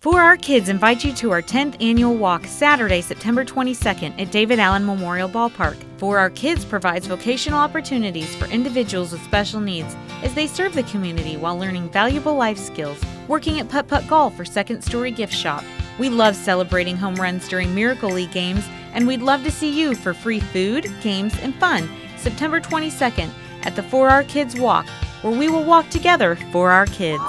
For Our Kids invite you to our 10th annual walk Saturday, September 22nd at David Allen Memorial Ballpark. For Our Kids provides vocational opportunities for individuals with special needs as they serve the community while learning valuable life skills, working at Putt Putt Golf or Second Story Gift Shop. We love celebrating home runs during Miracle League games, and we'd love to see you for free food, games, and fun September 22nd at the For Our Kids Walk, where we will walk together for our kids.